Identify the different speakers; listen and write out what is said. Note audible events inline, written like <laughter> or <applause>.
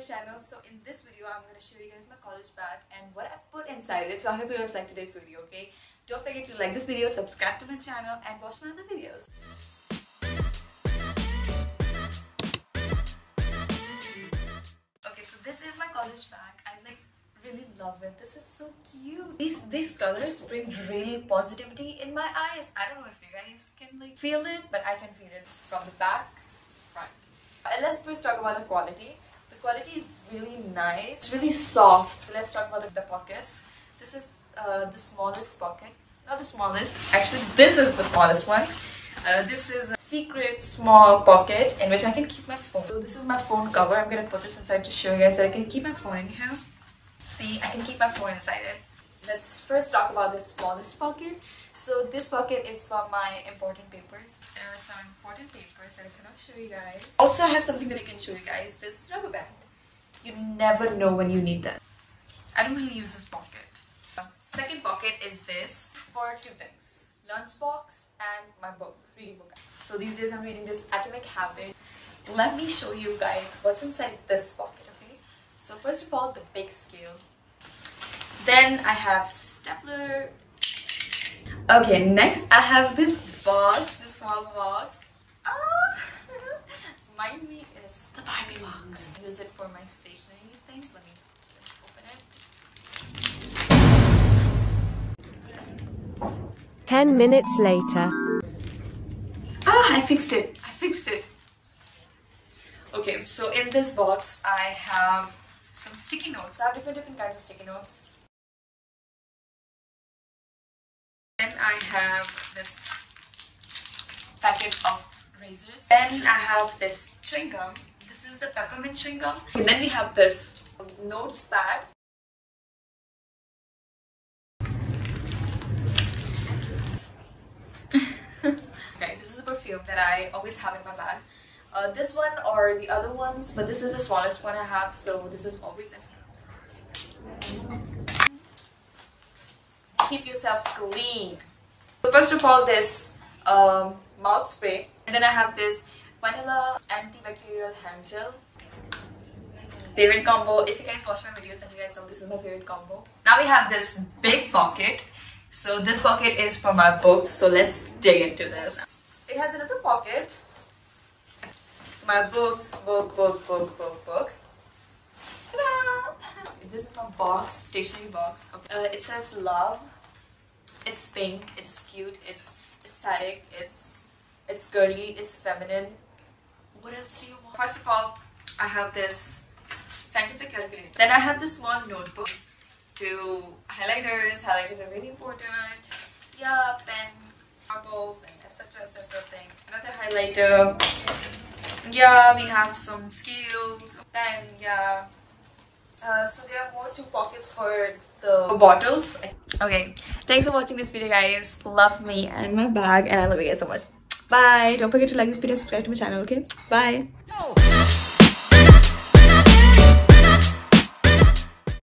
Speaker 1: channel. So in this video, I'm going to show you guys my college bag and what I put inside it. So I hope you guys like today's video, okay? Don't forget to like this video, subscribe to my channel and watch my other videos. Okay, so this is my college bag. I like really love it. This is so cute. These these colors bring really positivity in my eyes. I don't know if you guys can like feel it, but I can feel it from the back, front. Let's first talk about the quality. The quality is really nice. It's really soft. Let's talk about the, pockets. This is uh, the smallest pocket. Not the smallest. Actually, this is the smallest one. Uh, this is a secret small pocket in which I can keep my phone. So this is my phone cover. I'm gonna put this inside to show you guys that I can keep my phone in here. See, I can keep my phone inside it. Let's first talk about the smallest pocket. So this pocket is for my important papers. There are some important papers that I cannot show you guys. Also, I have something that I can show you guys. This rubber band. You never know when you need that. I don't really use this pocket. Second pocket is this for two things. Lunchbox and my book, reading book. So these days I'm reading this Atomic Habit. Let me show you guys what's inside this pocket, okay? So first of all, the big scale. Then I have stapler. Okay, next I have this box, this small box. Ah! <laughs> Mind me is the Barbie box. I use it for my stationery things. Let me open it.
Speaker 2: 10 minutes later.
Speaker 1: Ah, I fixed it. I fixed it. Okay, so in this box, I have some sticky notes. I have different different kinds of sticky notes. Then I have this packet of razors. Then I have this chewing gum. This is the peppermint chewing gum. And then we have this notes pad. <laughs> okay, this is a perfume that I always have in my bag. Uh, this one or the other ones, but this is the smallest one I have, so this is always in. Keep yourself clean. So first of all, this um, mouth spray, and then I have this vanilla antibacterial hand gel. Favorite combo. If you guys watch my videos, then you guys know this is my favorite combo. Now we have this big pocket. So this pocket is for my books. So let's dig into this. It has another pocket. So my books, book, book, book, book, book. <laughs> This is my box, stationery box. Okay. Uh, it says love. It's pink. It's cute. It's aesthetic. It's it's girly. It's feminine. What else do you want? First of all, I have this scientific calculator. Then I have this small notebook to highlighters. Highlighters are really important. Yeah, pen, marbles, and etc. etc. thing. Another highlighter. Yeah, we have some scales. Then yeah. Uh, so there are more two pockets for the bottles. Okay, thanks for watching this video, guys. Love me and my bag, and I love you guys so much. Bye. Don't forget to like this video, subscribe to my channel. Okay. Bye.